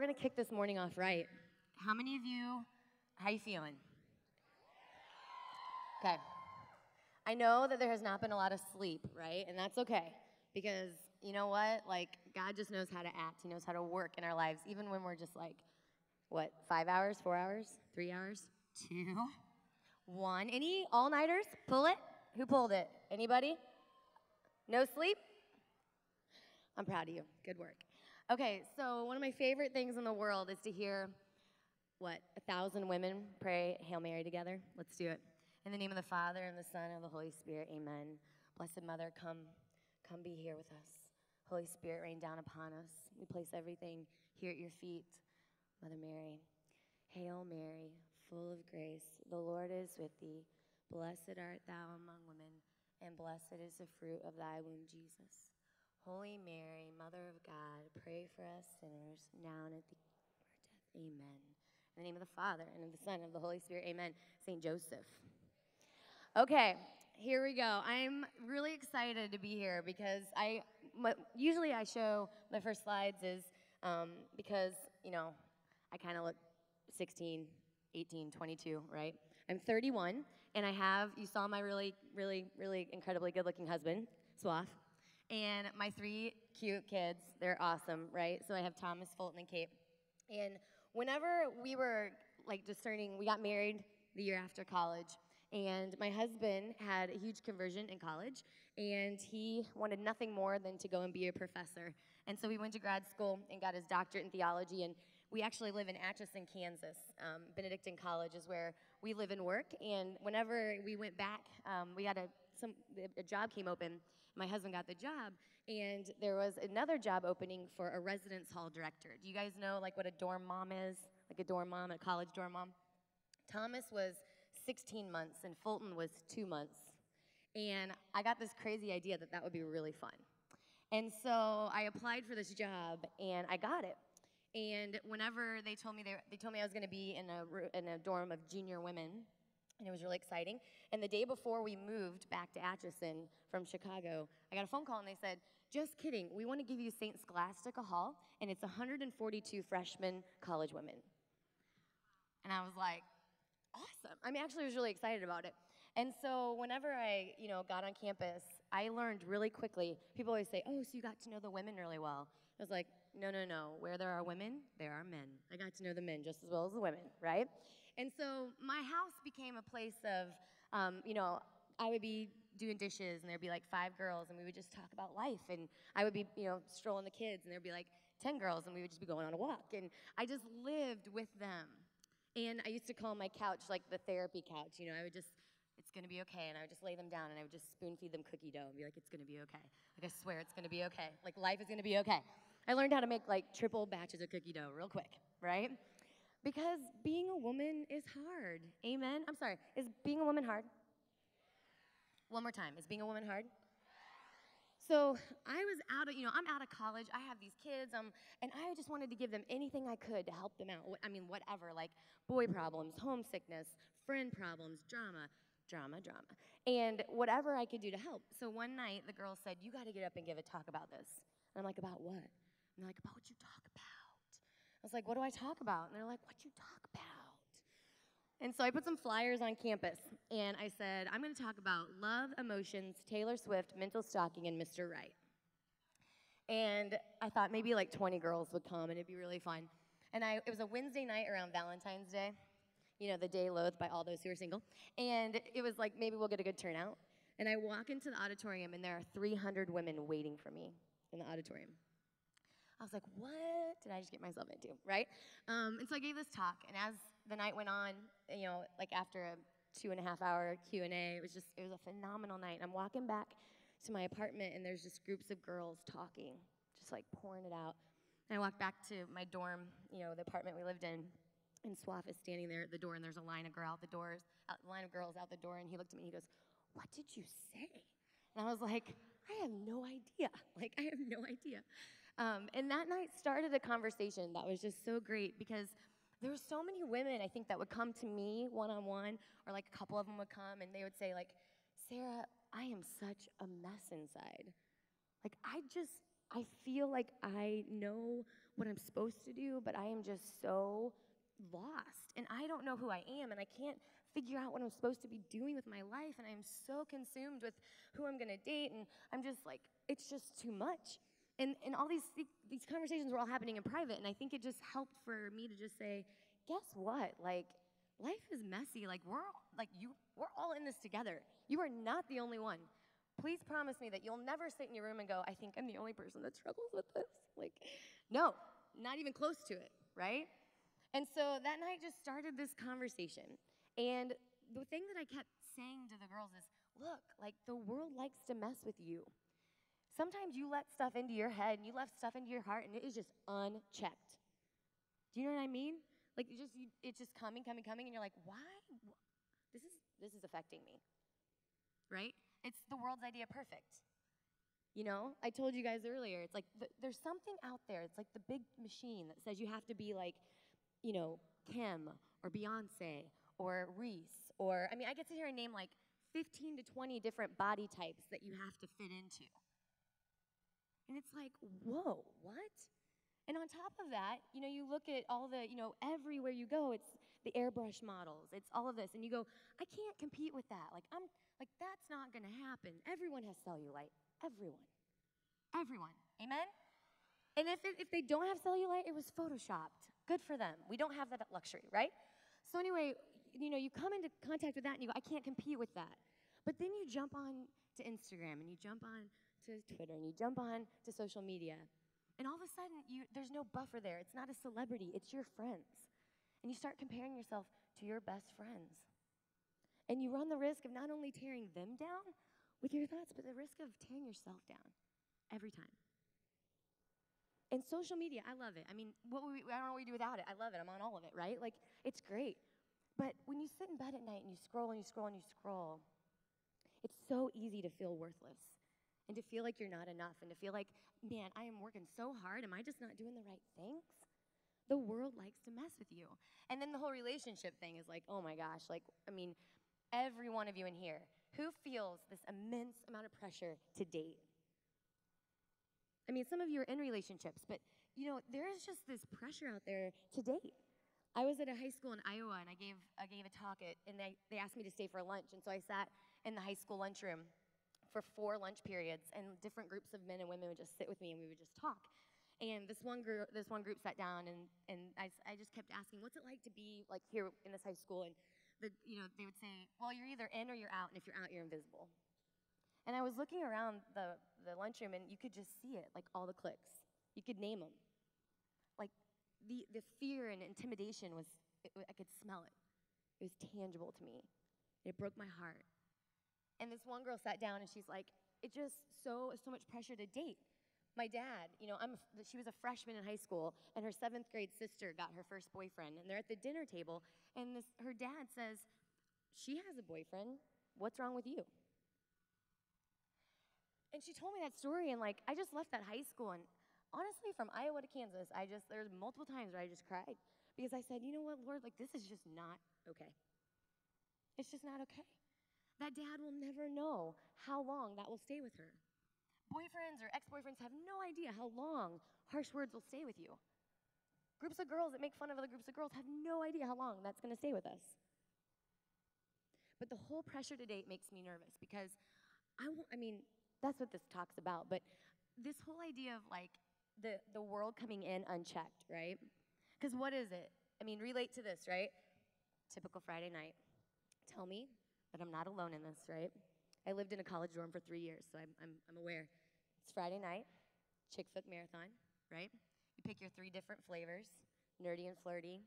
we're gonna kick this morning off right. How many of you, how you feeling? Okay. I know that there has not been a lot of sleep, right? And that's okay. Because you know what? Like, God just knows how to act. He knows how to work in our lives, even when we're just like, what, five hours, four hours, three hours, two, one. Any all nighters? Pull it? Who pulled it? Anybody? No sleep? I'm proud of you. Good work. Okay, so one of my favorite things in the world is to hear what a thousand women pray Hail Mary together. Let's do it. In the name of the Father and the Son and the Holy Spirit, Amen. Blessed Mother, come, come be here with us. Holy Spirit, rain down upon us. We place everything here at your feet, Mother Mary. Hail Mary, full of grace, the Lord is with thee. Blessed art thou among women, and blessed is the fruit of thy womb, Jesus. Holy Mary, Mother of God, pray for us sinners, now and at the hour of our death. Amen. In the name of the Father, and of the Son, and of the Holy Spirit, amen. St. Joseph. Okay, here we go. I'm really excited to be here because I usually I show my first slides is um, because, you know, I kind of look 16, 18, 22, right? I'm 31, and I have, you saw my really, really, really incredibly good looking husband, Swaff, and my three cute kids. They're awesome, right? So I have Thomas, Fulton, and Kate. And whenever we were like discerning, we got married the year after college. And my husband had a huge conversion in college, and he wanted nothing more than to go and be a professor. And so he went to grad school and got his doctorate in theology. And we actually live in Atchison, Kansas. Um, Benedictine College is where we live and work. And whenever we went back, um, we had a some a job came open. My husband got the job, and there was another job opening for a residence hall director. Do you guys know like what a dorm mom is? Like a dorm mom, a college dorm mom. Thomas was 16 months, and Fulton was two months. And I got this crazy idea that that would be really fun. And so I applied for this job, and I got it. And whenever they told me they, they told me I was going to be in a in a dorm of junior women, and it was really exciting. And the day before we moved back to Atchison from Chicago, I got a phone call and they said, "Just kidding. We want to give you St. Scholastica Hall, and it's 142 freshman college women." And I was like, awesome. I mean, actually, I was really excited about it. And so whenever I, you know, got on campus, I learned really quickly. People always say, "Oh, so you got to know the women really well." I was like, "No, no, no. Where there are women, there are men. I got to know the men just as well as the women, right?" And so my house became a place of, um, you know, I would be doing dishes, and there'd be like five girls, and we would just talk about life. And I would be, you know, strolling the kids, and there'd be like 10 girls, and we would just be going on a walk. And I just lived with them. And I used to call my couch like the therapy couch. You know, I would just, it's gonna be okay. And I would just lay them down and I would just spoon feed them cookie dough and be like, it's gonna be okay. Like, I swear it's gonna be okay. Like, life is gonna be okay. I learned how to make like triple batches of cookie dough real quick, right? Because being a woman is hard. Amen? I'm sorry, is being a woman hard? One more time. Is being a woman hard? So I was out of, you know, I'm out of college. I have these kids, um, and I just wanted to give them anything I could to help them out. I mean, whatever, like boy problems, homesickness, friend problems, drama, drama, drama, and whatever I could do to help. So one night, the girl said, "You got to get up and give a talk about this." And I'm like, "About what?" And they're like, "About what you talk about." I was like, "What do I talk about?" And they're like, "What you talk about." And so I put some flyers on campus and I said, I'm going to talk about love, emotions, Taylor Swift, mental stalking, and Mr. Right. And I thought maybe like 20 girls would come and it'd be really fun. And I, it was a Wednesday night around Valentine's Day, you know, the day loathed by all those who are single. And it was like, maybe we'll get a good turnout. And I walk into the auditorium and there are 300 women waiting for me in the auditorium. I was like, what did I just get myself into, right? Um, and so I gave this talk, and as the night went on, you know, like after a two and a half hour Q and A, it was just it was a phenomenal night. And I'm walking back to my apartment, and there's just groups of girls talking, just like pouring it out. And I walk back to my dorm, you know, the apartment we lived in, and Swaff is standing there at the door, and there's a line of girl out the doors, a line of girls out the door, and he looked at me and he goes, "What did you say?" And I was like, "I have no idea. Like, I have no idea." Um, and that night started a conversation that was just so great because there were so many women I think that would come to me one on one, or like a couple of them would come and they would say like, Sarah, I am such a mess inside. Like I just I feel like I know what I'm supposed to do, but I am just so lost. And I don't know who I am, and I can't figure out what I'm supposed to be doing with my life. And I'm so consumed with who I'm gonna date, and I'm just like, it's just too much. And, and all these, these conversations were all happening in private, and I think it just helped for me to just say, guess what? Like, life is messy. Like, we're, like, you, we're all in this together. You are not the only one please promise me that you'll never sit in your room and go, I think I'm the only person that struggles with this. Like, no, not even close to it, right? And so that night just started this conversation. And the thing that I kept saying to the girls is, look, like the world likes to mess with you. Sometimes you let stuff into your head and you let stuff into your heart and it is just unchecked. Do you know what I mean? Like you just it's just coming, coming, coming, and you're like, why? This is this is affecting me, right? It's the world's idea perfect. You know, I told you guys earlier, it's like th- there's something out there. It's like the big machine that says you have to be like, you know, Kim or Beyonce or Reese or, I mean, I get to hear a name like 15 to 20 different body types that you have to fit into. And it's like, whoa, what? And on top of that, you know, you look at all the, you know, everywhere you go, it's the airbrush models, it's all of this, and you go, I can't compete with that. Like, I'm, like, that's not gonna happen. Everyone has cellulite. Everyone. Everyone. Amen? And if, it, if they don't have cellulite, it was photoshopped. Good for them. We don't have that luxury, right? So, anyway, you know, you come into contact with that and you go, I can't compete with that. But then you jump on to Instagram and you jump on to Twitter and you jump on to social media. And all of a sudden, you, there's no buffer there. It's not a celebrity, it's your friends. And you start comparing yourself to your best friends. And you run the risk of not only tearing them down with your thoughts, but the risk of tearing yourself down every time. And social media, I love it. I mean, what we, I don't know what we do without it. I love it. I'm on all of it, right? Like, it's great. But when you sit in bed at night and you scroll and you scroll and you scroll, it's so easy to feel worthless and to feel like you're not enough and to feel like, man, I am working so hard. Am I just not doing the right things? The world likes to mess with you. And then the whole relationship thing is like, oh my gosh, like, I mean, every one of you in here, who feels this immense amount of pressure to date? I mean, some of you are in relationships, but you know, there is just this pressure out there to date. I was at a high school in Iowa and I gave, I gave a talk at, and they, they asked me to stay for lunch. And so I sat in the high school lunchroom for four lunch periods and different groups of men and women would just sit with me and we would just talk. And this one group, this one group sat down and, and I, I just kept asking, what's it like to be like here in this high school? And the, you know, they would say, well, you're either in or you're out, and if you're out, you're invisible. And I was looking around the, the lunchroom, and you could just see it, like all the cliques. You could name them. Like the, the fear and intimidation was, it, I could smell it. It was tangible to me. It broke my heart. And this one girl sat down, and she's like, it just so, so much pressure to date my dad, you know, I'm, she was a freshman in high school, and her seventh grade sister got her first boyfriend, and they're at the dinner table, and this, her dad says, She has a boyfriend. What's wrong with you? And she told me that story, and like, I just left that high school, and honestly, from Iowa to Kansas, I just, there's multiple times where I just cried because I said, You know what, Lord, like, this is just not okay. It's just not okay. That dad will never know how long that will stay with her boyfriends or ex boyfriends have no idea how long harsh words will stay with you. Groups of girls that make fun of other groups of girls have no idea how long that's going to stay with us. But the whole pressure to date makes me nervous because I, I mean, that's what this talks about. But this whole idea of like the, the world coming in unchecked, right? Because what is it? I mean, relate to this, right? Typical Friday night. Tell me that I'm not alone in this, right? I lived in a college dorm for three years, so I'm, I'm, I'm aware. It's Friday night, Chick Flick Marathon, right? You pick your three different flavors nerdy and flirty.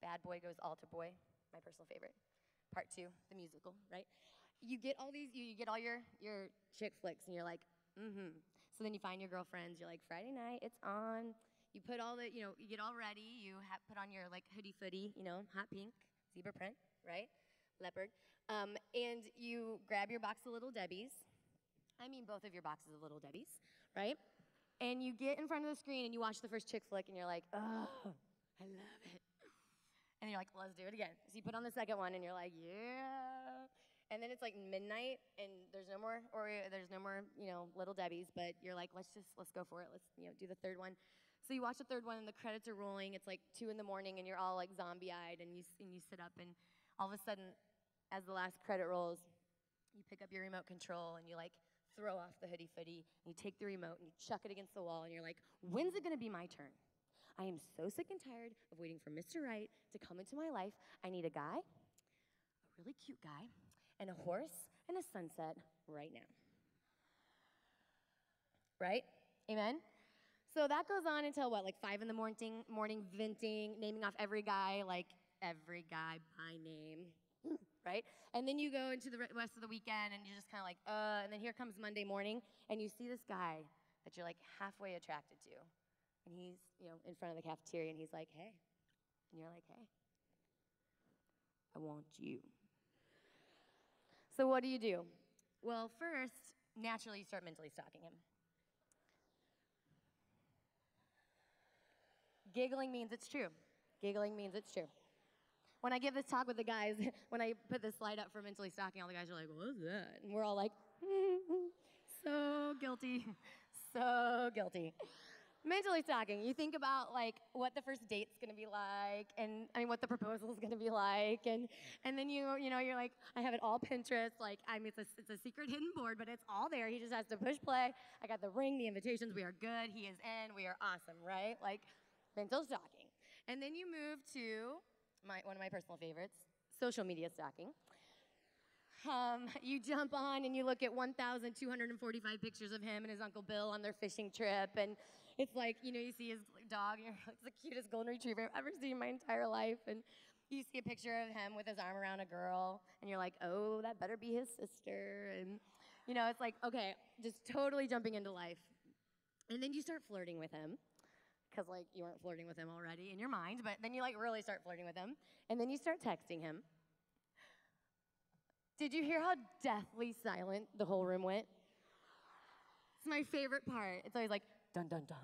Bad boy goes altar boy, my personal favorite. Part two, the musical, right? You get all these, you, you get all your, your chick flicks, and you're like, mm hmm. So then you find your girlfriends, you're like, Friday night, it's on. You put all the, you know, you get all ready, you have, put on your like hoodie footy, you know, hot pink, zebra print, right? Leopard. Um, and you grab your box of Little Debbie's, I mean both of your boxes of Little Debbie's, right? And you get in front of the screen and you watch the first chick flick and you're like, oh, I love it. And you're like, let's do it again. So you put on the second one and you're like, yeah. And then it's like midnight, and there's no more Oreo, there's no more, you know, little Debbie's. But you're like, let's just let's go for it. Let's you know do the third one. So you watch the third one, and the credits are rolling. It's like two in the morning, and you're all like zombie-eyed, and you and you sit up, and all of a sudden, as the last credit rolls, you pick up your remote control, and you like throw off the hoodie footy, and you take the remote, and you chuck it against the wall, and you're like, when's it gonna be my turn? I am so sick and tired of waiting for Mr. Right to come into my life. I need a guy, a really cute guy, and a horse and a sunset right now. Right? Amen? So that goes on until what, like five in the morning, morning venting, naming off every guy, like every guy by name, right? And then you go into the rest of the weekend and you're just kind of like, uh, and then here comes Monday morning and you see this guy that you're like halfway attracted to. And he's, you know, in front of the cafeteria and he's like, hey. And you're like, hey, I want you. So what do you do? Well, first, naturally, you start mentally stalking him. Giggling means it's true. Giggling means it's true. When I give this talk with the guys, when I put this slide up for mentally stalking, all the guys are like, "What's that?" And we're all like, "So guilty, so guilty." Mentally stalking. You think about like what the first date's gonna be like, and I mean what the proposal's gonna be like, and and then you you know you're like, I have it all Pinterest. Like I mean it's a it's a secret hidden board, but it's all there. He just has to push play. I got the ring, the invitations. We are good. He is in. We are awesome, right? Like mental stalking. And then you move to my, one of my personal favorites, social media stalking. Um, you jump on and you look at 1,245 pictures of him and his Uncle Bill on their fishing trip. And it's like, you know, you see his dog, and you're it's the cutest golden retriever I've ever seen in my entire life. And you see a picture of him with his arm around a girl, and you're like, oh, that better be his sister. And, you know, it's like, okay, just totally jumping into life. And then you start flirting with him because like you weren't flirting with him already in your mind, but then you like really start flirting with him, and then you start texting him. Did you hear how deathly silent the whole room went? It's my favorite part. It's always like dun dun dun.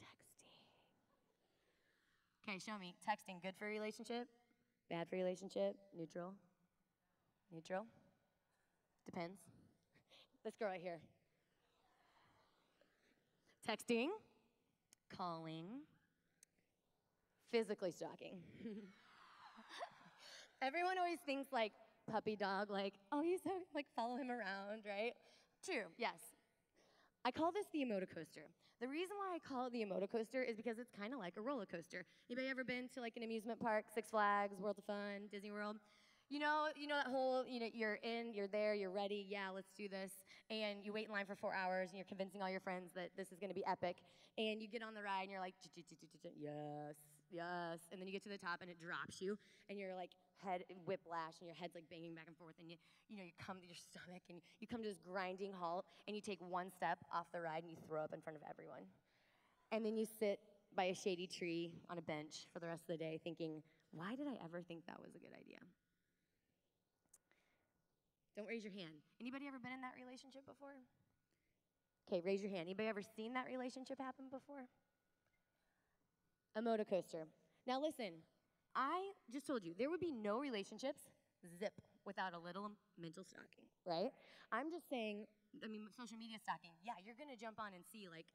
Texting. Okay, show me. Texting good for relationship? Bad for relationship? Neutral? Neutral? Depends. This girl right here. Texting, calling, physically stalking. Everyone always thinks like puppy dog, like, oh, he's so, like, follow him around, right? True, yes. I call this the emoda coaster. The reason why I call it the emoda coaster is because it's kind of like a roller coaster. Anybody ever been to like an amusement park, Six Flags, World of Fun, Disney World? You know, you know that whole, you know, you're in, you're there, you're ready, yeah, let's do this. And you wait in line for four hours and you're convincing all your friends that this is gonna be epic. And you get on the ride and you're like, yes, yes. And then you get to the top and it drops you and you're like head whiplash and your head's like banging back and forth and you, you know, you come to your stomach and you come to this grinding halt and you take one step off the ride and you throw up in front of everyone. And then you sit by a shady tree on a bench for the rest of the day thinking, why did I ever think that was a good idea? Don't raise your hand. Anybody ever been in that relationship before? Okay, raise your hand. Anybody ever seen that relationship happen before? A motor coaster. Now listen, I just told you there would be no relationships, zip, without a little mental stalking, right? I'm just saying, I mean, social media stalking, yeah, you're gonna jump on and see, like,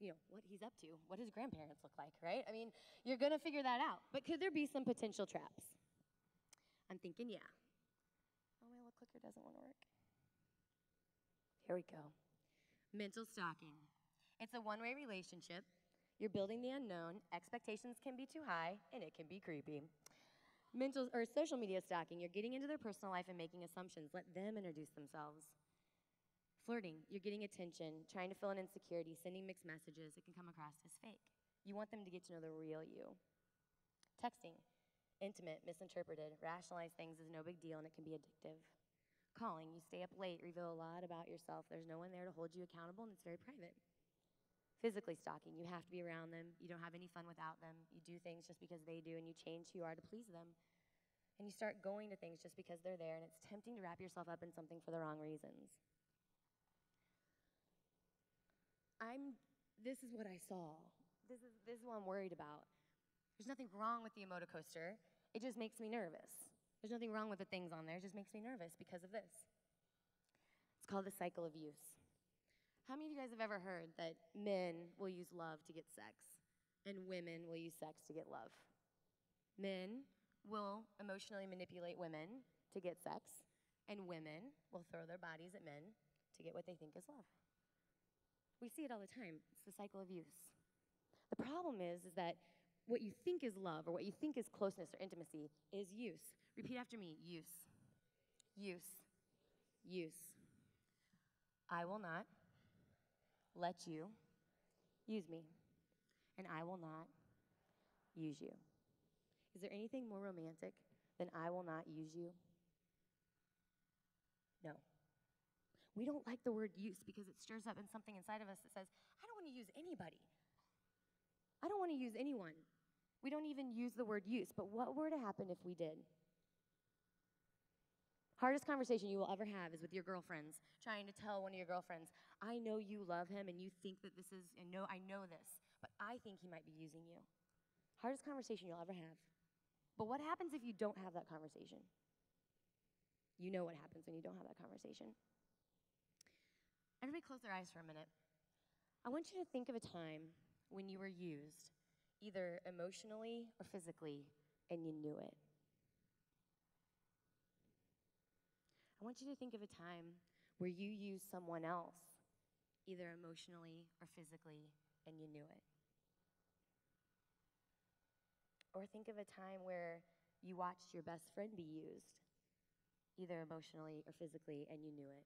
you know, what he's up to, what his grandparents look like, right? I mean, you're gonna figure that out. But could there be some potential traps? I'm thinking, yeah. My little clicker doesn't want to work. Here we go. Mental stalking. It's a one way relationship. You're building the unknown. Expectations can be too high, and it can be creepy. Mental or social media stalking. You're getting into their personal life and making assumptions. Let them introduce themselves. Flirting. You're getting attention, trying to fill an insecurity, sending mixed messages. It can come across as fake. You want them to get to know the real you. Texting intimate, misinterpreted, rationalize things is no big deal and it can be addictive. Calling, you stay up late, reveal a lot about yourself. There's no one there to hold you accountable and it's very private. Physically stalking, you have to be around them. You don't have any fun without them. You do things just because they do and you change who you are to please them. And you start going to things just because they're there and it's tempting to wrap yourself up in something for the wrong reasons. I'm this is what I saw. This is this is what I'm worried about. There's nothing wrong with the emoda coaster. It just makes me nervous. There's nothing wrong with the things on there, it just makes me nervous because of this. It's called the cycle of use. How many of you guys have ever heard that men will use love to get sex and women will use sex to get love? Men will emotionally manipulate women to get sex, and women will throw their bodies at men to get what they think is love. We see it all the time. It's the cycle of use. The problem is, is that what you think is love or what you think is closeness or intimacy is use. Repeat after me use. Use. Use. I will not let you use me, and I will not use you. Is there anything more romantic than I will not use you? No. We don't like the word use because it stirs up in something inside of us that says, I don't want to use anybody. I don't want to use anyone. We don't even use the word use, but what were to happen if we did? Hardest conversation you will ever have is with your girlfriends, trying to tell one of your girlfriends, I know you love him and you think that this is, and know, I know this, but I think he might be using you. Hardest conversation you'll ever have. But what happens if you don't have that conversation? You know what happens when you don't have that conversation. Everybody close their eyes for a minute. I want you to think of a time when you were used, either emotionally or physically, and you knew it. I want you to think of a time where you used someone else, either emotionally or physically, and you knew it. Or think of a time where you watched your best friend be used, either emotionally or physically, and you knew it.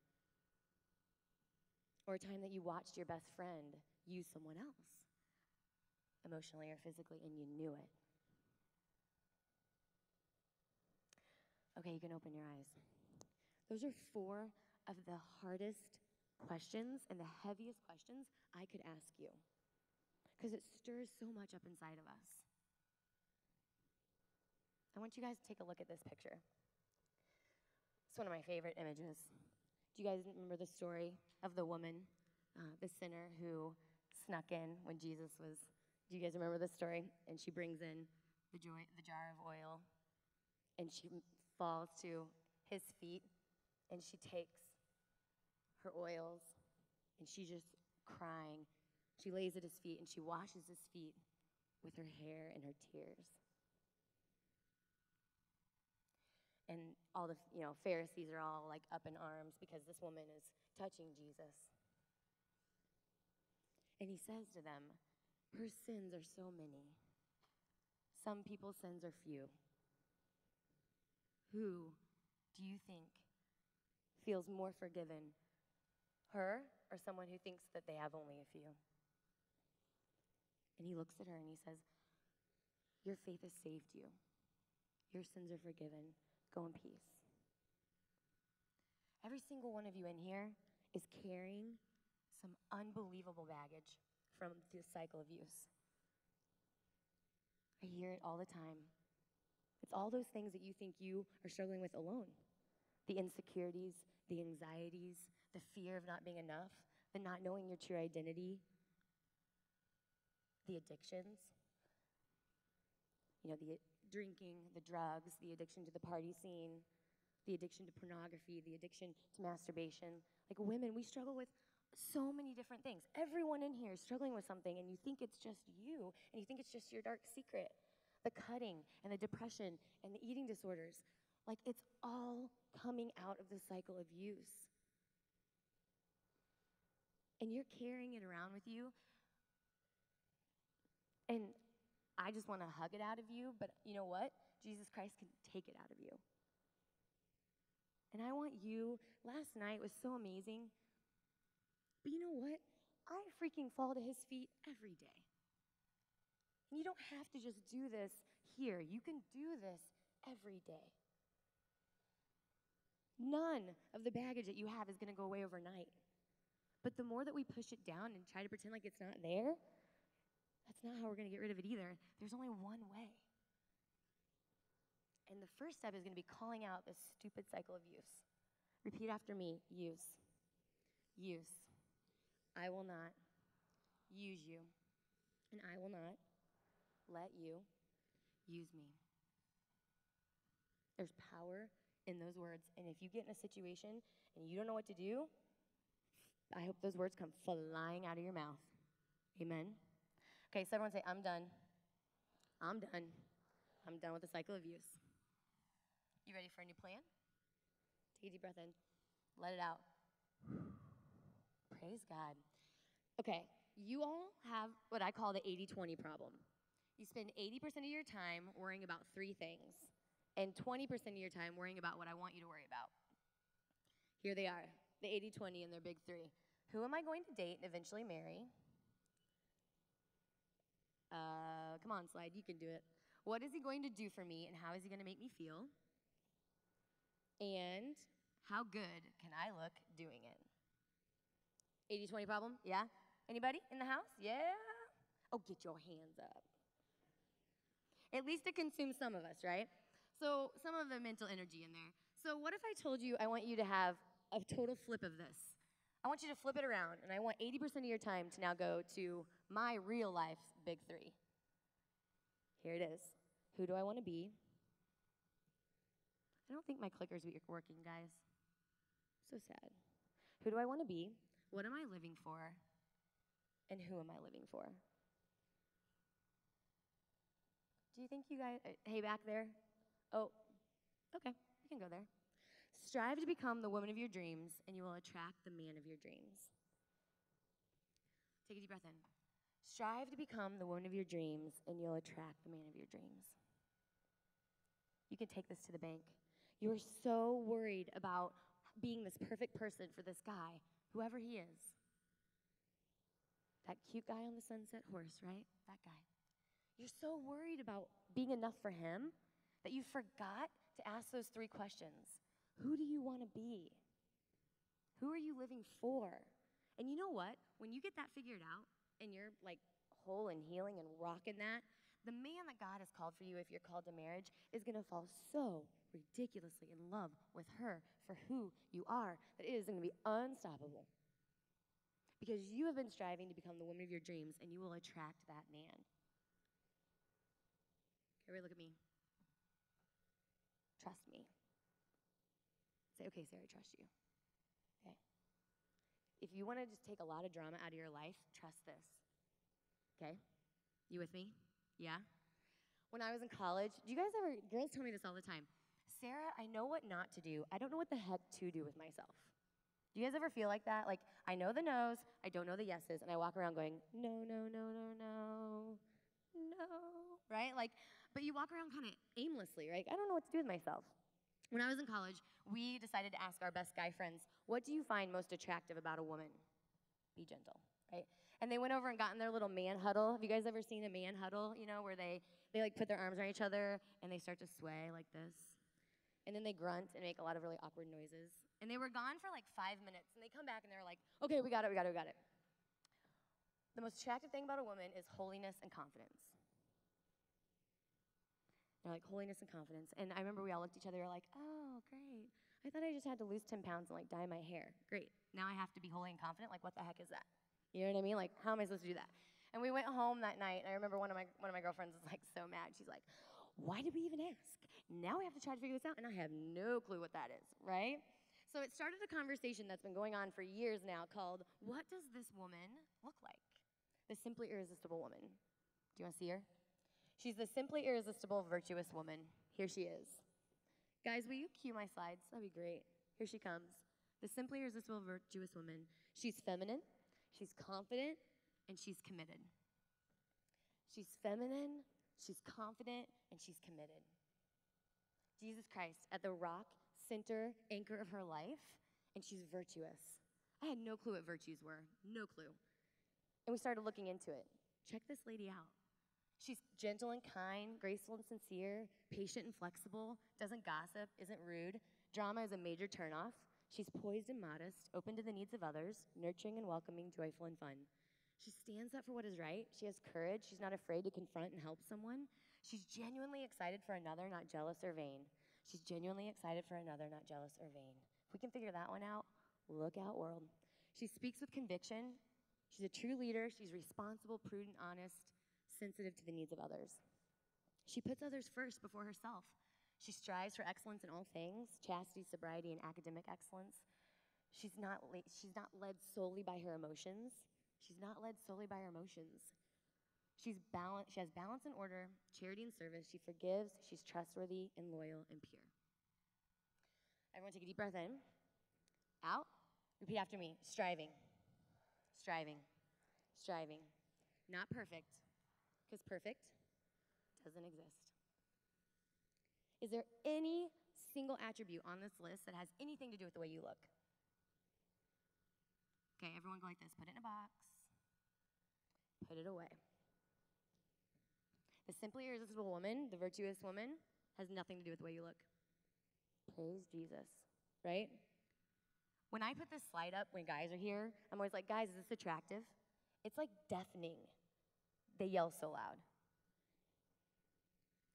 Or a time that you watched your best friend use someone else, emotionally or physically, and you knew it. Okay, you can open your eyes. Those are four of the hardest questions and the heaviest questions I could ask you because it stirs so much up inside of us. I want you guys to take a look at this picture. It's one of my favorite images. Do you guys remember the story of the woman, uh, the sinner who snuck in when Jesus was? Do you guys remember this story? And she brings in the, joy, the jar of oil, and she falls to his feet and she takes her oils and she's just crying. She lays at his feet and she washes his feet with her hair and her tears. And all the you know Pharisees are all like up in arms because this woman is touching Jesus. And he says to them, Her sins are so many. Some people's sins are few. Who do you think feels more forgiven, her or someone who thinks that they have only a few? And he looks at her and he says, Your faith has saved you. Your sins are forgiven. Go in peace. Every single one of you in here is carrying some unbelievable baggage from the cycle of use. I hear it all the time. It's all those things that you think you are struggling with alone the insecurities, the anxieties, the fear of not being enough, the not knowing your true identity, the addictions. You know, the drinking, the drugs, the addiction to the party scene, the addiction to pornography, the addiction to masturbation. Like women, we struggle with so many different things. Everyone in here is struggling with something, and you think it's just you, and you think it's just your dark secret. The cutting, and the depression, and the eating disorders. Like it's all coming out of the cycle of use. And you're carrying it around with you. And I just want to hug it out of you, but you know what? Jesus Christ can take it out of you. And I want you, last night was so amazing. But you know what? I freaking fall to his feet every day. And you don't have to just do this here, you can do this every day. None of the baggage that you have is going to go away overnight. But the more that we push it down and try to pretend like it's not there, that's not how we're going to get rid of it either. There's only one way. And the first step is going to be calling out this stupid cycle of use. Repeat after me use. Use. I will not use you, and I will not let you use me. There's power in those words. And if you get in a situation and you don't know what to do, I hope those words come flying out of your mouth. Amen. Okay, so everyone say, I'm done. I'm done. I'm done with the cycle of use. You ready for a new plan? Take a deep breath in. Let it out. Praise God. Okay, you all have what I call the 80 20 problem. You spend 80% of your time worrying about three things, and 20% of your time worrying about what I want you to worry about. Here they are the 80 20 and their big three. Who am I going to date and eventually marry? Uh, come on, slide, you can do it. What is he going to do for me, and how is he going to make me feel? And how good can I look doing it? 80 20 problem? Yeah? Anybody in the house? Yeah? Oh, get your hands up. At least it consumes some of us, right? So, some of the mental energy in there. So, what if I told you I want you to have a total flip of this? I want you to flip it around, and I want 80% of your time to now go to my real life big three. Here it is. Who do I want to be? I don't think my clicker's working, guys. So sad. Who do I want to be? What am I living for? And who am I living for? Do you think you guys, uh, hey, back there? Oh, okay, you can go there. Strive to become the woman of your dreams, and you will attract the man of your dreams. Take a deep breath in. Strive to become the woman of your dreams, and you'll attract the man of your dreams. You can take this to the bank. You are so worried about being this perfect person for this guy, whoever he is. That cute guy on the sunset horse, right? That guy. You're so worried about being enough for him that you forgot to ask those three questions Who do you want to be? Who are you living for? And you know what? When you get that figured out and you're like whole and healing and rocking that, the man that God has called for you, if you're called to marriage, is going to fall so ridiculously in love with her for who you are that it is going to be unstoppable. Because you have been striving to become the woman of your dreams, and you will attract that man. Everybody, look at me. Trust me. Say, okay, Sarah, I trust you. Okay? If you want to just take a lot of drama out of your life, trust this. Okay? You with me? Yeah? When I was in college, do you guys ever, girls tell me this all the time Sarah, I know what not to do. I don't know what the heck to do with myself. Do you guys ever feel like that? Like, I know the no's, I don't know the yeses, and I walk around going, no, no, no, no, no, no, right? Like, but you walk around kind of aimlessly, right? I don't know what to do with myself. When I was in college, we decided to ask our best guy friends, what do you find most attractive about a woman? Be gentle, right? And they went over and got in their little man huddle. Have you guys ever seen a man huddle, you know, where they, they like put their arms around each other and they start to sway like this? And then they grunt and make a lot of really awkward noises. And they were gone for like five minutes. And they come back and they're like, okay, we got it, we got it, we got it. The most attractive thing about a woman is holiness and confidence. They're like, holiness and confidence. And I remember we all looked at each other, we were like, oh, great. I thought I just had to lose 10 pounds and like dye my hair. Great. Now I have to be holy and confident? Like, what the heck is that? You know what I mean? Like, how am I supposed to do that? And we went home that night, and I remember one of my, one of my girlfriends was like so mad. She's like, why did we even ask? Now we have to try to figure this out, and I have no clue what that is, right? So it started a conversation that's been going on for years now called, What Does This Woman Look Like? The Simply Irresistible Woman. Do you want to see her? She's the simply irresistible, virtuous woman. Here she is. Guys, will you cue my slides? That'd be great. Here she comes. The simply irresistible, virtuous woman. She's feminine, she's confident, and she's committed. She's feminine, she's confident, and she's committed. Jesus Christ at the rock, center, anchor of her life, and she's virtuous. I had no clue what virtues were, no clue. And we started looking into it. Check this lady out. She's gentle and kind, graceful and sincere, patient and flexible, doesn't gossip, isn't rude. Drama is a major turnoff. She's poised and modest, open to the needs of others, nurturing and welcoming, joyful and fun. She stands up for what is right. She has courage. She's not afraid to confront and help someone. She's genuinely excited for another, not jealous or vain. She's genuinely excited for another, not jealous or vain. If we can figure that one out, look out, world. She speaks with conviction. She's a true leader. She's responsible, prudent, honest, sensitive to the needs of others. She puts others first before herself. She strives for excellence in all things chastity, sobriety, and academic excellence. She's not, she's not led solely by her emotions. She's not led solely by her emotions. She's balan- she has balance and order, charity and service. She forgives. She's trustworthy and loyal and pure. Everyone take a deep breath in. Out. Repeat after me. Striving. Striving. Striving. Not perfect, because perfect doesn't exist. Is there any single attribute on this list that has anything to do with the way you look? Okay, everyone go like this. Put it in a box. Put it away. The simply irresistible woman, the virtuous woman, has nothing to do with the way you look. Praise Jesus, right? When I put this slide up when guys are here, I'm always like, guys, is this attractive? It's like deafening. They yell so loud.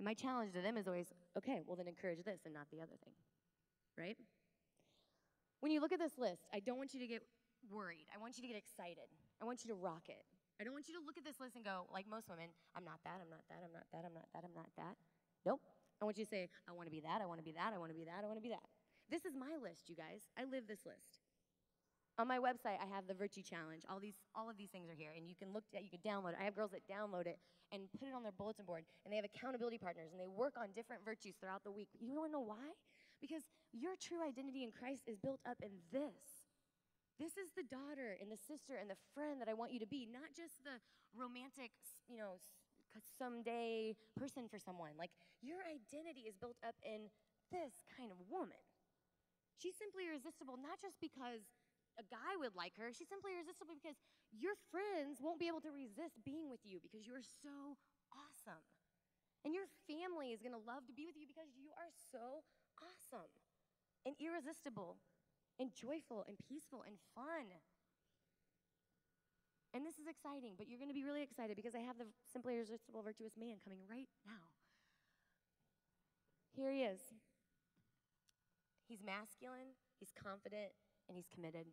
And my challenge to them is always, okay, well then encourage this and not the other thing, right? When you look at this list, I don't want you to get worried. I want you to get excited. I want you to rock it. I don't want you to look at this list and go, like most women, I'm not that, I'm not that, I'm not that, I'm not that, I'm not that. Nope. I want you to say, I want to be that, I want to be that, I want to be that, I want to be that. This is my list, you guys. I live this list. On my website, I have the Virtue Challenge. All these, all of these things are here, and you can look at, you can download it. I have girls that download it and put it on their bulletin board, and they have accountability partners, and they work on different virtues throughout the week. You want to know why? Because your true identity in Christ is built up in this. This is the daughter and the sister and the friend that I want you to be, not just the romantic, you know, someday person for someone. Like your identity is built up in this kind of woman. She's simply irresistible, not just because a guy would like her, she's simply irresistible because your friends won't be able to resist being with you because you're so awesome. And your family is going to love to be with you because you are so awesome and irresistible and joyful and peaceful and fun. And this is exciting, but you're going to be really excited because I have the simply irresistible virtuous man coming right now. Here he is. He's masculine, he's confident, and he's committed.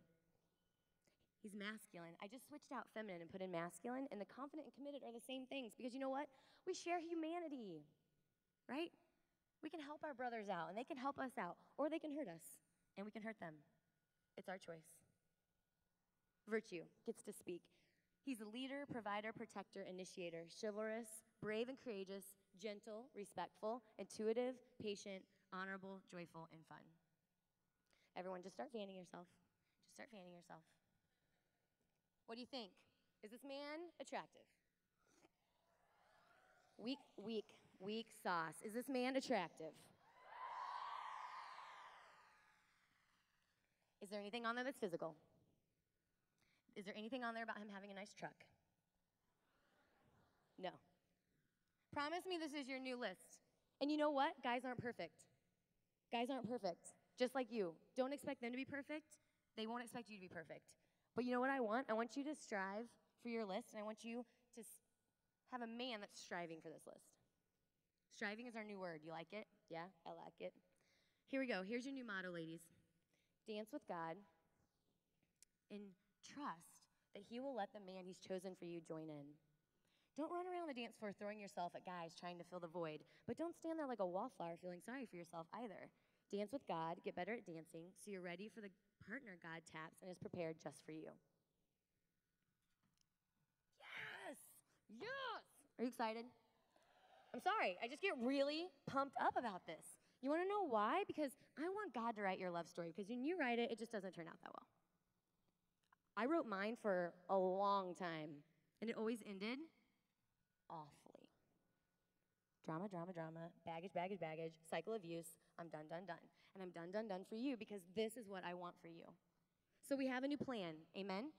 He's masculine. I just switched out feminine and put in masculine, and the confident and committed are the same things because you know what? We share humanity, right? We can help our brothers out, and they can help us out, or they can hurt us, and we can hurt them. It's our choice. Virtue gets to speak. He's a leader, provider, protector, initiator, chivalrous, brave and courageous, gentle, respectful, intuitive, patient, honorable, joyful, and fun. Everyone, just start fanning yourself. Just start fanning yourself. What do you think? Is this man attractive? Weak, weak, weak sauce. Is this man attractive? Is there anything on there that's physical? Is there anything on there about him having a nice truck? No. Promise me this is your new list. And you know what? Guys aren't perfect. Guys aren't perfect, just like you. Don't expect them to be perfect. They won't expect you to be perfect. But you know what I want? I want you to strive for your list, and I want you to have a man that's striving for this list. Striving is our new word. You like it? Yeah, I like it. Here we go. Here's your new motto, ladies dance with God and trust that He will let the man He's chosen for you join in. Don't run around the dance floor throwing yourself at guys trying to fill the void, but don't stand there like a wallflower feeling sorry for yourself either. Dance with God, get better at dancing so you're ready for the partner God taps and is prepared just for you. Yes! Yes! Are you excited? I'm sorry, I just get really pumped up about this. You want to know why? Because I want God to write your love story, because when you write it, it just doesn't turn out that well. I wrote mine for a long time, and it always ended awfully. Drama, drama, drama, baggage, baggage, baggage, cycle of use. I'm done, done, done. And I'm done, done, done for you because this is what I want for you. So we have a new plan. Amen?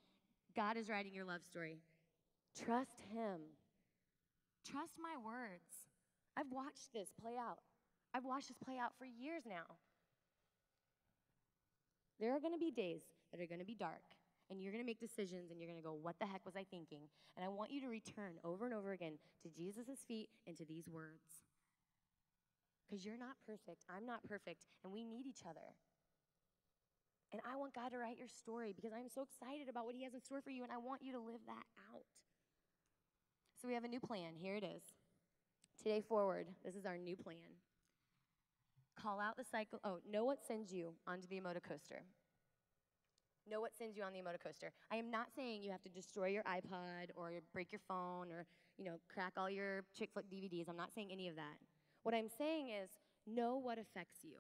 God is writing your love story. Trust Him. Trust my words. I've watched this play out. I've watched this play out for years now. There are going to be days that are going to be dark, and you're going to make decisions, and you're going to go, What the heck was I thinking? And I want you to return over and over again to Jesus' feet and to these words. Because you're not perfect, I'm not perfect, and we need each other. And I want God to write your story because I'm so excited about what He has in store for you, and I want you to live that out. So we have a new plan. Here it is. Today forward, this is our new plan. Call out the cycle. Oh, know what sends you onto the Emoto coaster. Know what sends you on the Emoto coaster. I am not saying you have to destroy your iPod or break your phone or, you know, crack all your chick flick DVDs. I'm not saying any of that. What I'm saying is know what affects you.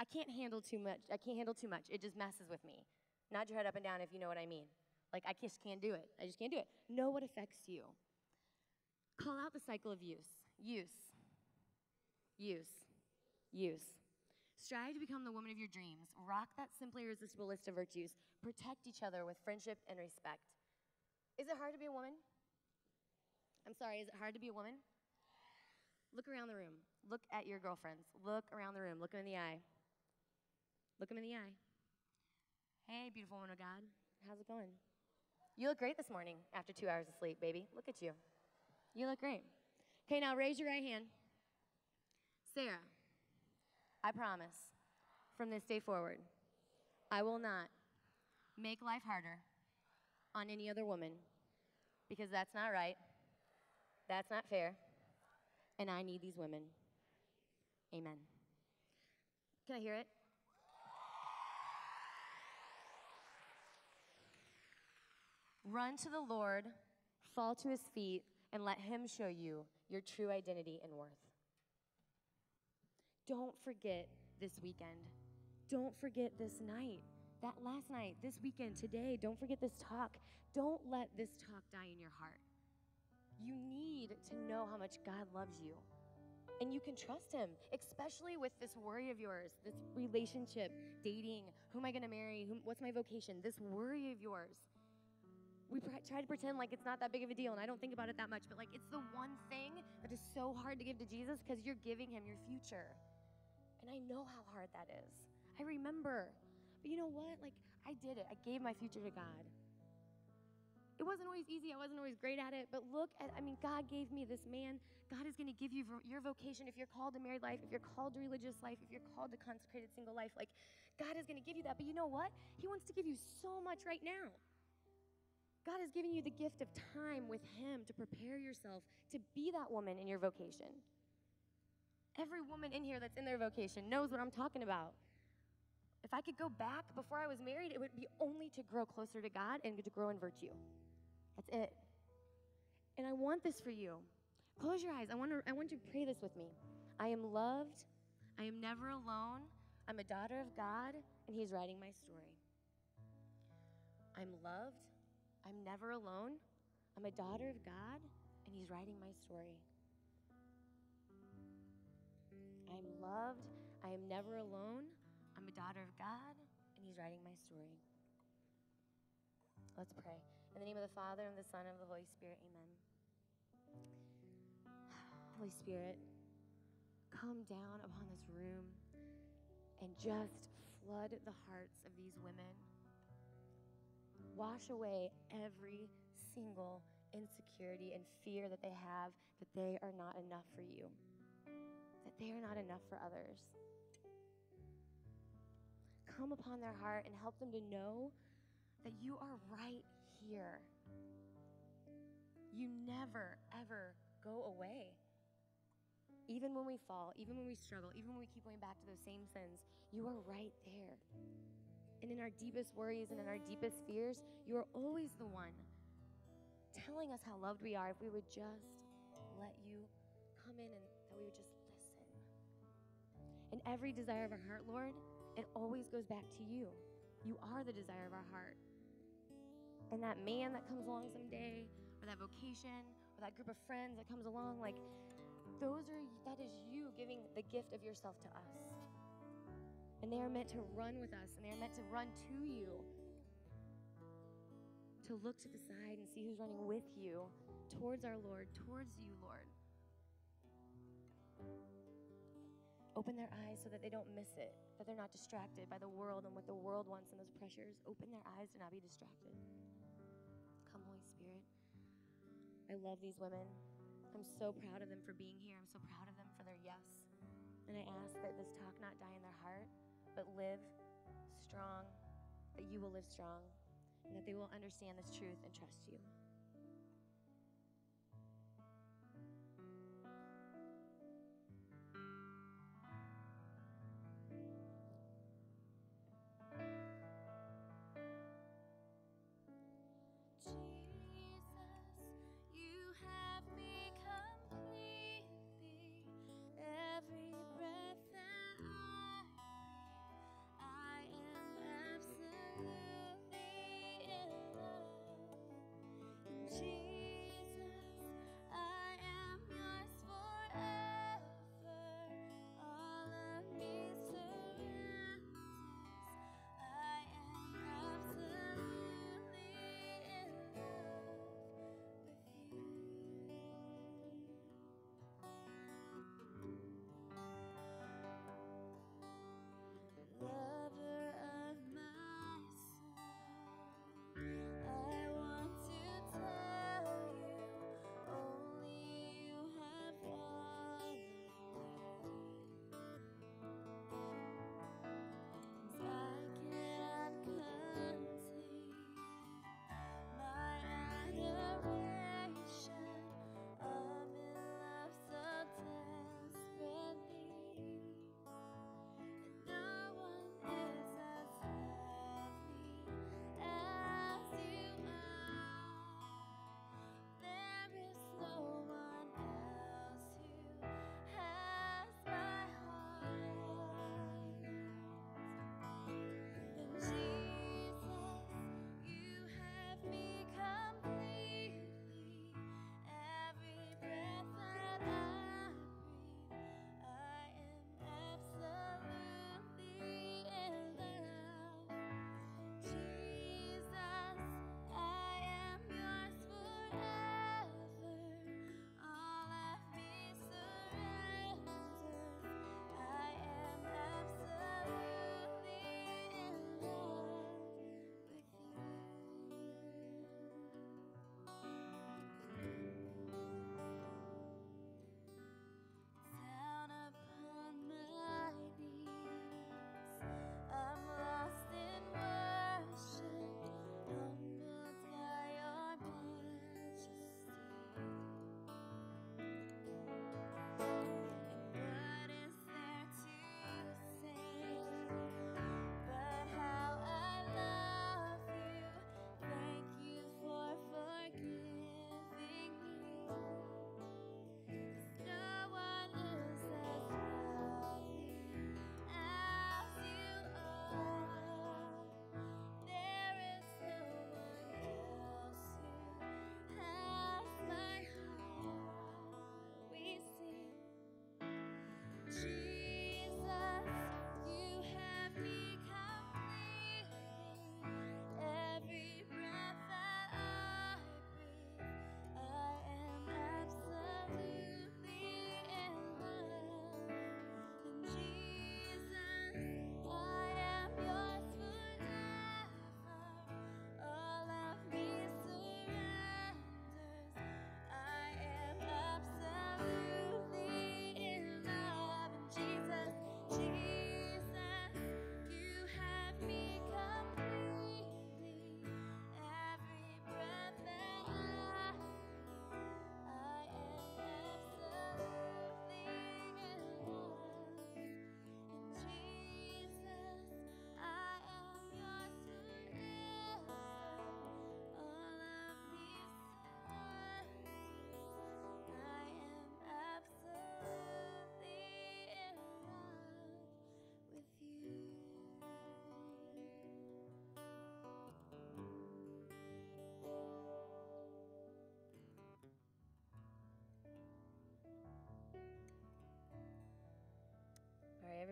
I can't handle too much. I can't handle too much. It just messes with me. Nod your head up and down if you know what I mean. Like, I just can't do it. I just can't do it. Know what affects you. Call out the cycle of use. Use. Use. Use. Strive to become the woman of your dreams. Rock that simply irresistible list of virtues. Protect each other with friendship and respect. Is it hard to be a woman? I'm sorry, is it hard to be a woman? Look around the room. Look at your girlfriends. Look around the room. Look them in the eye. Look them in the eye. Hey, beautiful woman of God. How's it going? You look great this morning after two hours of sleep, baby. Look at you. You look great. Okay, now raise your right hand. Sarah, I promise from this day forward, I will not make life harder on any other woman because that's not right. That's not fair. And I need these women. Amen. Can I hear it? Run to the Lord, fall to his feet, and let him show you your true identity and worth. Don't forget this weekend. Don't forget this night, that last night, this weekend, today. Don't forget this talk. Don't let this talk die in your heart. You need to know how much God loves you. And you can trust Him, especially with this worry of yours, this relationship, dating, who am I going to marry, who, what's my vocation, this worry of yours we try to pretend like it's not that big of a deal, and I don't think about it that much, but like it's the one thing that is so hard to give to Jesus because you're giving him your future. And I know how hard that is. I remember. But you know what? Like, I did it. I gave my future to God. It wasn't always easy. I wasn't always great at it. But look at, I mean, God gave me this man. God is going to give you your vocation. If you're called to married life, if you're called to religious life, if you're called to consecrated single life, like, God is going to give you that. But you know what? He wants to give you so much right now. God has given you the gift of time with Him to prepare yourself to be that woman in your vocation. Every woman in here that's in their vocation knows what I'm talking about. If I could go back before I was married, it would be only to grow closer to God and to grow in virtue. That's it. And I want this for you. Close your eyes. I want, to, I want you to pray this with me. I am loved. I am never alone. I'm a daughter of God, and He's writing my story. I'm loved. I'm never alone. I'm a daughter of God, and He's writing my story. I'm loved. I am never alone. I'm a daughter of God, and He's writing my story. Let's pray. In the name of the Father, and the Son, and of the Holy Spirit, amen. Holy Spirit, come down upon this room and just flood the hearts of these women Wash away every single insecurity and fear that they have that they are not enough for you, that they are not enough for others. Come upon their heart and help them to know that you are right here. You never, ever go away. Even when we fall, even when we struggle, even when we keep going back to those same sins, you are right there. And in our deepest worries and in our deepest fears, you are always the one telling us how loved we are if we would just let you come in and that we would just. And every desire of our heart, Lord, it always goes back to you. You are the desire of our heart. And that man that comes along someday, or that vocation, or that group of friends that comes along, like those are that is you giving the gift of yourself to us. And they are meant to run with us, and they are meant to run to you. To look to the side and see who's running with you towards our Lord, towards you, Lord. Open their eyes so that they don't miss it, that they're not distracted by the world and what the world wants and those pressures. Open their eyes to not be distracted. Come, Holy Spirit. I love these women. I'm so proud of them for being here. I'm so proud of them for their yes. And I ask that this talk not die in their heart, but live strong, that you will live strong, and that they will understand this truth and trust you.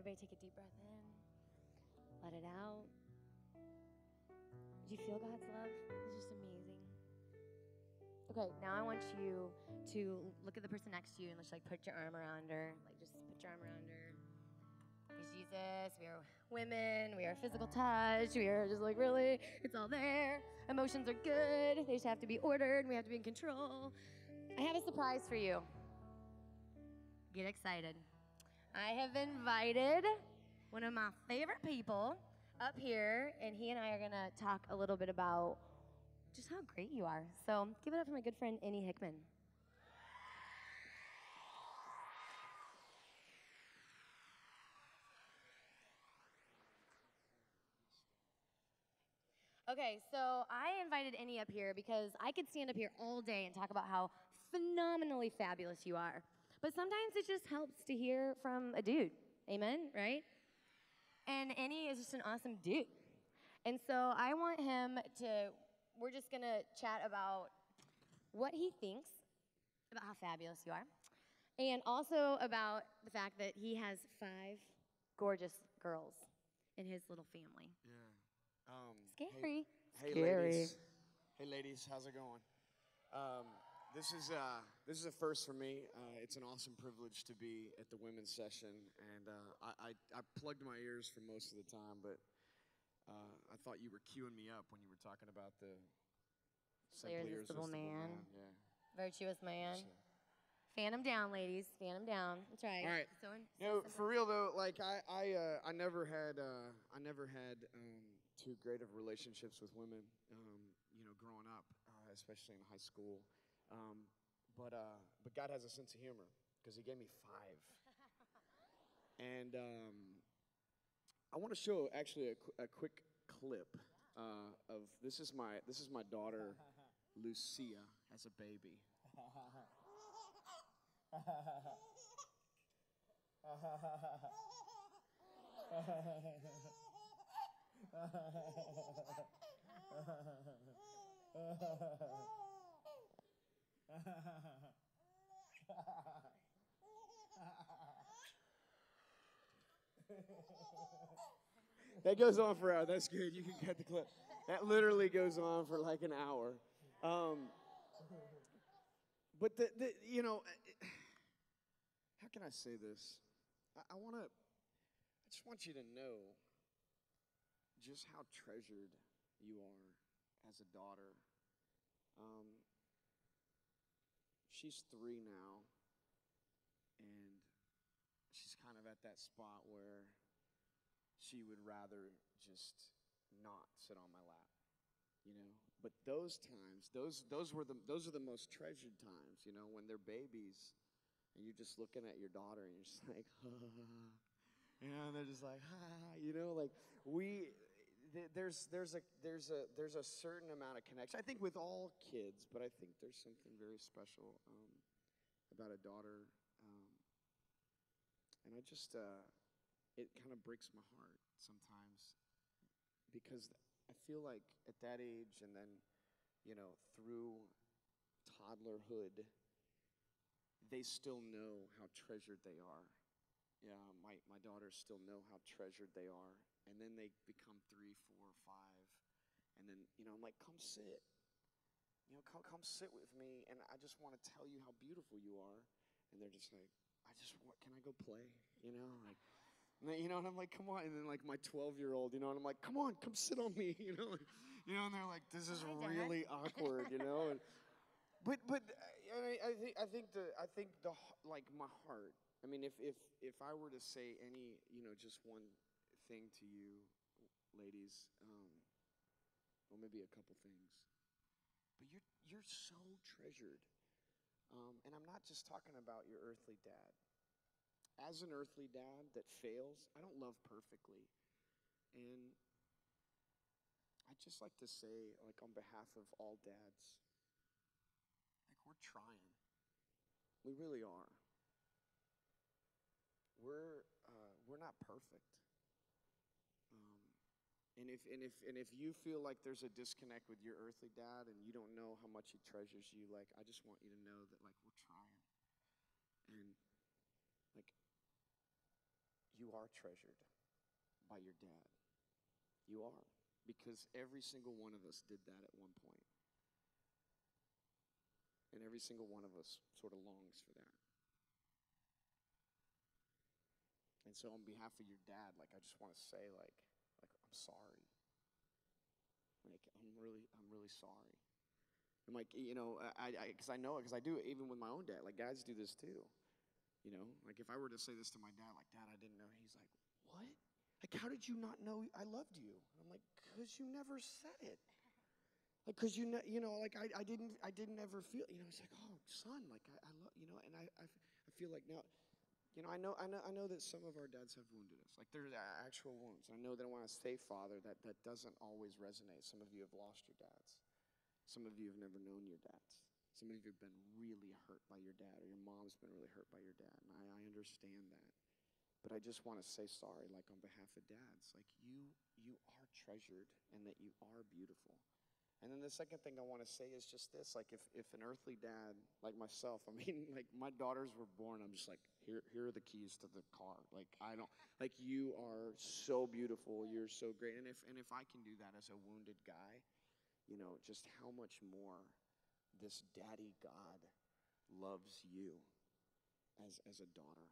Everybody take a deep breath in. Let it out. Do you feel God's love? It's just amazing. Okay, now I want you to look at the person next to you and just like put your arm around her. Like just put your arm around her. Praise Jesus. We are women. We are physical touch. We are just like really, it's all there. Emotions are good. They just have to be ordered. We have to be in control. I have a surprise for you. Get excited. I have invited one of my favorite people up here, and he and I are going to talk a little bit about just how great you are. So give it up for my good friend, Ennie Hickman. Okay, so I invited Ennie up here because I could stand up here all day and talk about how phenomenally fabulous you are. But sometimes it just helps to hear from a dude. Amen, right? And Ennie is just an awesome dude. And so I want him to, we're just gonna chat about what he thinks about how fabulous you are, and also about the fact that he has five gorgeous girls in his little family. Yeah. Um, Scary. Hey, hey Scary. ladies. Hey, ladies. How's it going? Um, this is uh, this is a first for me. Uh, it's an awesome privilege to be at the women's session, and uh, I, I, I plugged my ears for most of the time, but uh, I thought you were queuing me up when you were talking about the The irresistible man. Yeah. Virtuous man. So- Fan him down, ladies. Fan him down. That's right. All right. So for real though, like I, I, uh, I never had, uh, I never had um, too great of relationships with women. Um, you know, growing up, uh, especially in high school. Um, but, uh, but God has a sense of humor because He gave me five. and um, I want to show actually a, qu- a quick clip uh, of this is my this is my daughter Lucia as a baby. That goes on for hours. That's good. You can cut the clip. That literally goes on for like an hour. Um, but the, the, you know, how can I say this? I, I want to. I just want you to know just how treasured you are as a daughter. Um, she's three now, and she's kind of at that spot where she would rather just not sit on my lap you know? But those times those those were the those are the most treasured times you know when they're babies and you're just looking at your daughter and you're just like you know and they're just like you know like we there's there's a there's a there's a certain amount of connection i think with all kids but i think there's something very special um, about a daughter um, and i just uh, it kind of breaks my heart sometimes because I feel like at that age and then, you know, through toddlerhood, they still know how treasured they are. Yeah, my, my daughters still know how treasured they are. And then they become three, four, five. And then, you know, I'm like, come sit. You know, come, come sit with me. And I just want to tell you how beautiful you are. And they're just like, I just want, can I go play? You know, like, and then, you know, and I'm like, come on. And then like my 12 year old, you know, and I'm like, come on, come sit on me, you know, like, you know, and they're like, this is Hi, really awkward, you know. And, but but I, I think I think the I think the like my heart. I mean, if if if I were to say any, you know, just one thing to you, ladies, um, well, maybe a couple things, but you're you're so treasured. Um, and I'm not just talking about your earthly dad as an earthly dad that fails, I don't love perfectly. And I'd just like to say, like, on behalf of all dads, like, we're trying. We really are. We're, uh, we're not perfect. And if, and, if, and if you feel like there's a disconnect with your earthly dad and you don't know how much he treasures you, like, I just want you to know that, like, we're trying. And, like, you are treasured by your dad. You are. Because every single one of us did that at one point. And every single one of us sort of longs for that. And so on behalf of your dad, like I just want to say like sorry. Like I'm really I'm really sorry. I'm like you know, I I because I, know it because I do it even with my own dad. Like guys do this too. You know, like if I were to say this to my dad, like Dad, I didn't know. He's like, What? Like how did you not know I loved you? I'm like, Cause you never said it. Like, cause you know, you know, like I, I didn't, I didn't ever feel, you know, it's like, oh, son, like I, I love, you know, and I, I, I feel like now, you know, I know, I know, I know that some of our dads have wounded us. Like there are actual wounds. I know that when I say father, that that doesn't always resonate. Some of you have lost your dads. Some of you have never known your dads. Some of you have been really hurt by your dad, or your mom's been really hurt by your dad, and I, I understand that. But I just want to say sorry, like on behalf of dads, like you, you are treasured, and that you are beautiful. And then the second thing I want to say is just this like, if, if an earthly dad, like myself, I mean, like my daughters were born, I'm just like, here, here are the keys to the car. Like, I don't, like, you are so beautiful. You're so great. And if, and if I can do that as a wounded guy, you know, just how much more this daddy God loves you as, as a daughter.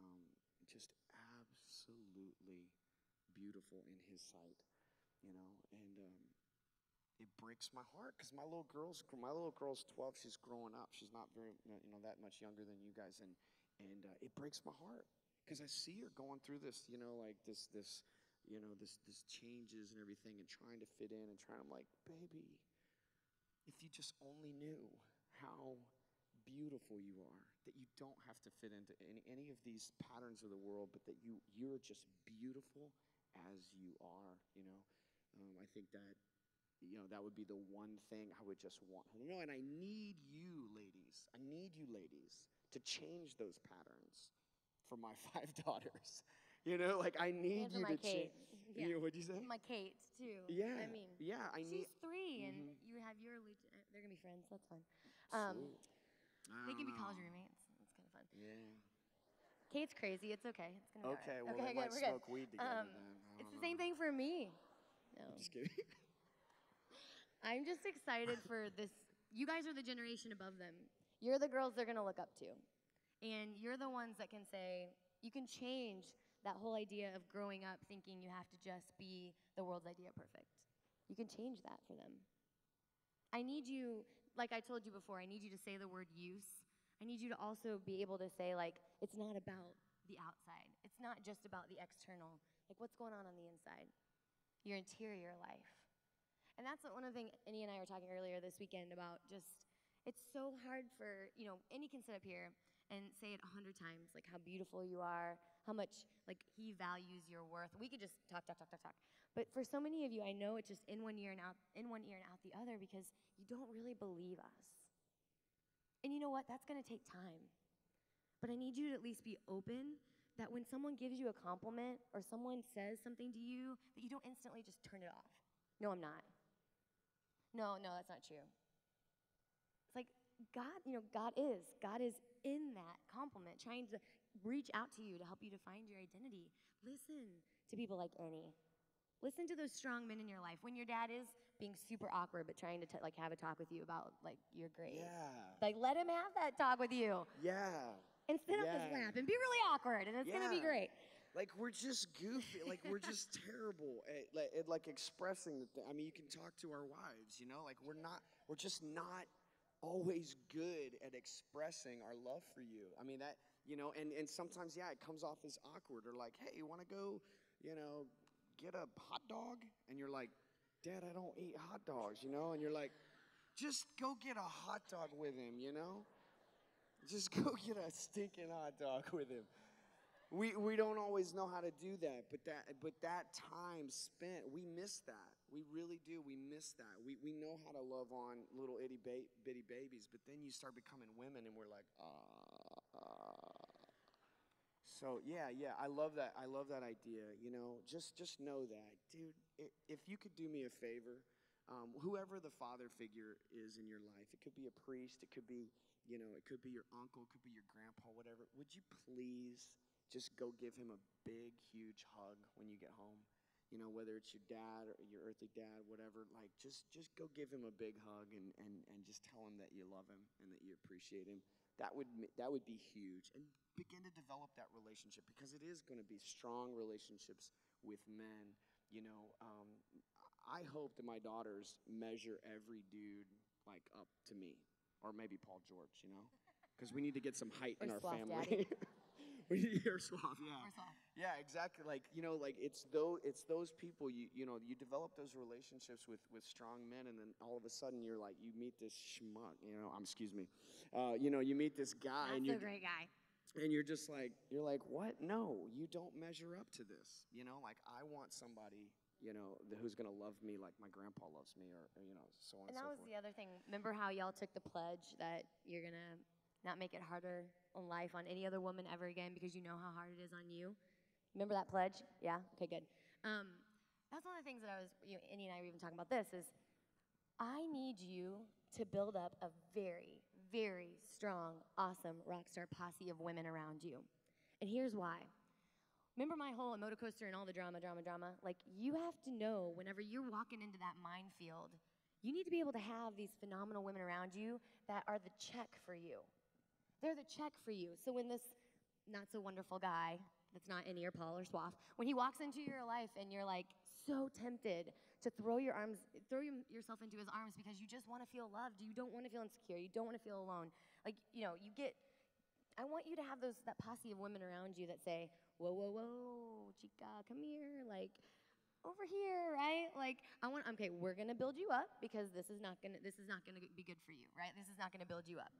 Um, just absolutely beautiful in his sight, you know, and, um, it breaks my heart because my little girl's my little girl's 12 she's growing up she's not very you know that much younger than you guys and and uh, it breaks my heart because i see her going through this you know like this this you know this this changes and everything and trying to fit in and trying i'm like baby if you just only knew how beautiful you are that you don't have to fit into any, any of these patterns of the world but that you you're just beautiful as you are you know? Um, i think that you know, that would be the one thing I would just want You know. And I need you, ladies. I need you, ladies, to change those patterns for my five daughters. You know, like I need And you to change. Kate. Yeah. You know, what'd you say? My Kate too. Yeah. I mean, yeah, I need. she's 3 and Mhm. you have your. They're gonna be friends. That's fun. Um, they can be college roommates. That's kind of fun. Yeah. Kate's crazy. It's okay. It's gonna be Okay, well, right. they okay, might good. We're good. smoke weed together Um, then. It's the same thing for me. No. Just kidding. I'm just excited for this. You guys are the generation above them. You're the girls they're going to look up to. And you're the ones that can say, you can change that whole idea of growing up thinking you have to just be the world's idea perfect. You can change that for them. I need you, like I told you before, I need you to say the word use. I need you to also be able to say, like, it's not about the outside, it's not just about the external. Like, what's going on on the inside? Your interior life. And that's one of the things Ennie and I were talking earlier this weekend about just, it's so hard for, you know, Ennie can sit up here and say it a hundred times, like how beautiful you are, how much, like, he values your worth. We could just talk, talk, talk, talk, talk. But for so many of you, I know it's just in one ear and out, in one ear and out the other because you don't really believe us. And you know what? That's going to take time. But I need you to at least be open that when someone gives you a compliment or someone says something to you, that you don't instantly just turn it off. No, I'm not. No, no, that's not true. It's like God, you know, God is. God is in that compliment, trying to reach out to you to help you to find your identity. Listen to people like Ennie. Listen to those strong men in your life. When your dad is being super awkward but trying to t- like have a talk with you about like your grades. yeah. Like let him have that talk with you Yeah. and sit up his Yeah. lap and be really awkward and it's gonna be great. Like we're just goofy. like we're just terrible at, like- at like expressing the thing. I mean, you can talk to our wives, you know. Like we're not. We're just not always good at expressing our love for you. I mean that, you know. And and sometimes, yeah, it comes off as awkward or like, hey, you want to go, you know, get a hot dog? And you're like, Dad, I don't eat hot dogs, you know. And you're like, just go get a hot dog with him, you know. Just go get a stinking hot dog with him we we don't always know how to do that but that but that time spent we miss that. We really do. We miss that. We we know how to love on little itty ba- bitty babies but then you start becoming women and we're like uh. so yeah yeah i love that i love that idea you know? Just just know that dude if you could do me a favor um, whoever the father figure is in your life it could be a priest it could be you know it could be your uncle it could be your grandpa whatever would you please just go give him a big, huge hug when you get home. You know, whether it's your dad or your earthly dad, whatever, like just just go give him a big hug and, and, and just tell him that you love him and that you appreciate him. That would that would be huge. And begin to develop that relationship because it is going to be strong relationships with men. You know, um, I hope that my daughters measure every dude like up to me, or maybe Paul George. You know, because we need to get some height in our family. we need to yeah. Yeah, exactly. Like you know, like it's those it's those people you you know you develop those relationships with with strong men, and then all of a sudden you're like you meet this schmuck. You know, I'm um, excuse me. Uh, you know, you meet this guy, and That's you're a great guy. and you're just like you're like what no you don't measure up to this you know like i want somebody you know who's going to love me like my grandpa loves me or, or, you know so on And and, that so was forth the other thing. Remember how y'all took the pledge that you're gonna not make it harder on life on any other woman ever again because you know how hard it is on you. Remember that pledge? Yeah. Okay, good. Um, that's one of the things that I was. You know, and I were even talking about this. Is I need you to build up a very, very strong, awesome rock star posse of women around you. And here's why. Remember my whole Emoto coaster and all the drama, drama, drama? Like, you have to know whenever you're walking into that minefield, you need to be able to have these phenomenal women around you that are the check for you. They're the check for you. So when this not so wonderful guy, that's not in ear, Paul or Swaff, when he walks into your life and you're like so tempted to throw your arms, throw yourself into his arms because you just want to feel loved, you don't want to feel insecure, you don't want to feel alone. Like, you know, you get I want you to have those that posse of women around you that say, "Whoa, whoa, whoa, chica, come here, like over here, right? Like I want. Okay, we're gonna build you up because this is not gonna this is not gonna be good for you, right? This is not gonna build you up.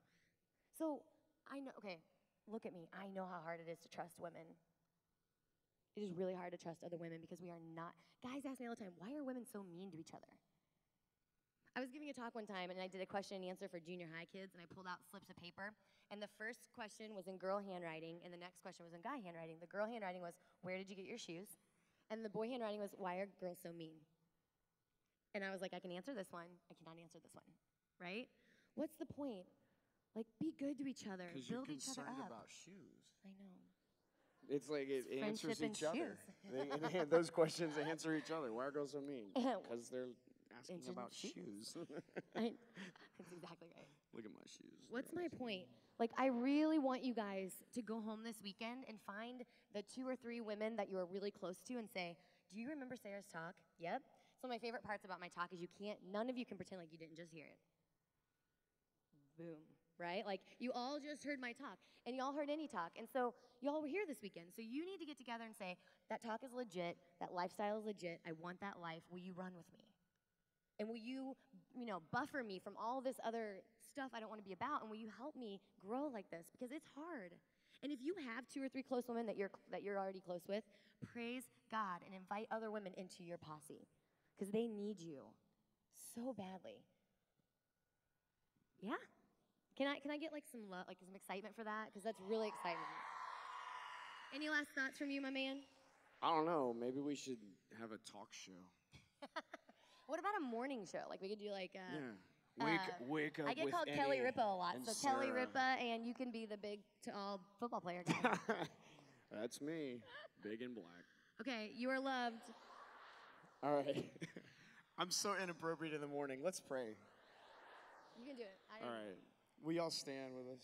So I know. Okay, look at me. I know how hard it is to trust women. It is really hard to trust other women because we are not. Guys ask me all the time, why are women so mean to each other? I was giving a talk one time and I did a question and answer for junior high kids and I pulled out slips of paper and the first question was in girl handwriting and the next question was in guy handwriting. The girl handwriting was, Where did you get your shoes? And the boy handwriting was, Why are girls so mean? And I was like, I can answer this one. I cannot answer this one. Right? What's the point? Like, be good to each other. because you're Build each other concerned up. about shoes I know. it's like it It's answers friendship and each other shoes. They- and they- those questions answer each other why are girls so mean because they're asking Interesting about shoes. shoes I, that's exactly right. look at my shoes What's my point? Like, I really want you guys to go home this weekend and find the two or three women that you are really close to and say, Do you remember Sarah's talk? Yep. So, my favorite parts about my talk is you can't, none of you can pretend like you didn't just hear it. Boom. Right? Like, you all just heard my talk, and you all heard any talk. And so, you all were here this weekend. So, you need to get together and say, That talk is legit. That lifestyle is legit. I want that life. Will you run with me? And will you, you know, buffer me from all this other stuff I don't want to be about? And will you help me grow like this? Because it's hard. And if you have two or three close women that you're that you're already close with, praise God and invite other women into your posse because they need you so badly. Yeah. Can I can I get like some love, like some excitement for that? Because that's really exciting. Any last thoughts from you, my man? i don't know maybe we should have a talk show What about a morning show? Like we could do like a. yeah wake, Uh, wake up I get with called Kelly Ripa a lot. and So Kelly Ripa, and you can be the big to all football player guy. that's me big and black okay, you are loved. All right. I'm so inappropriate in the morning. Let's pray. You can do it. I All right. Will y'all stand with us?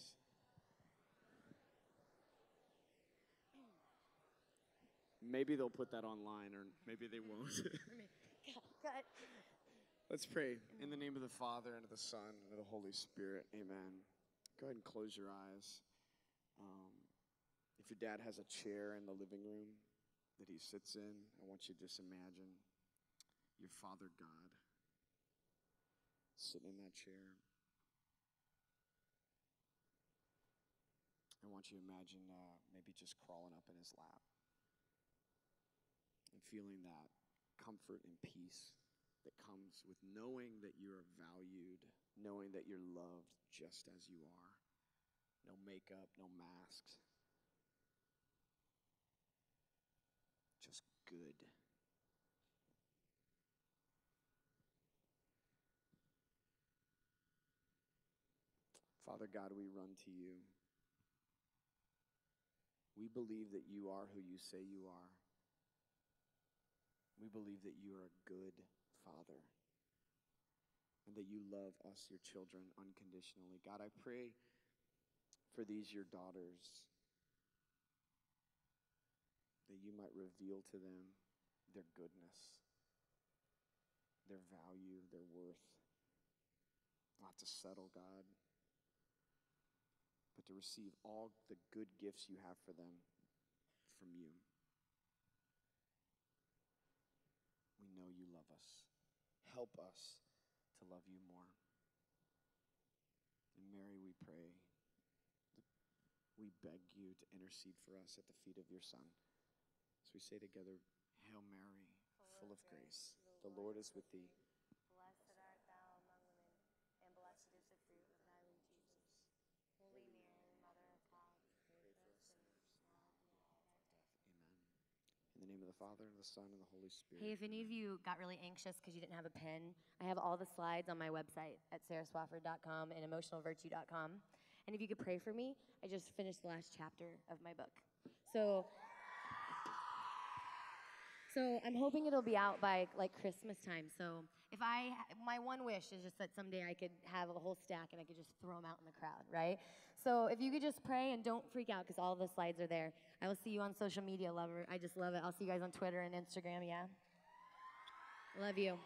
Maybe they'll put that online or maybe they won't. Cut. Let's pray. In the name of the Father, and of the Son, and of the Holy Spirit. Amen. Go ahead and close your eyes. Um, if your dad has a chair in the living room that he sits in, I want you to just imagine your Father God sitting in that chair. I want you to imagine uh, maybe just crawling up in his lap and feeling that comfort and peace that comes with knowing that you're valued, knowing that you're loved just as you are. No makeup, no masks. Just good. Father God, we run to you. We believe that you are who you say you are. We believe that you are a good father and that you love us, your children, unconditionally. God, I pray for these, your daughters, that you might reveal to them their goodness, their value, their worth. Not to settle, God, but to receive all the good gifts you have for them from you. We know you love us. Help us to love you more. And Mary, we pray, we beg you to intercede for us at the feet of your Son. So we say together, Hail Mary, full of grace, the Lord is with thee. Blessed art thou among women, and blessed is the fruit of thy womb, Jesus. Holy Mary, Mother of God, pray for us sinners, now and at the hour of our death. Amen. In the name of the Father, and the Son, and the Holy Spirit. Hey, if any of you got really anxious because you didn't have a pen, I have all the slides on my website at sarahswafford.com and emotionalvirtue.com. And if you could pray for me, I just finished the last chapter of my book. So, so I'm hoping it'll be out by like Christmas time. So if I, my one wish is just that someday I could have a whole stack and I could just throw them out in the crowd, right? So if you could just pray and don't freak out because all the slides are there. I will see you on social media, lover. I just love it. I'll see you guys on Twitter and Instagram. Yeah. Love you.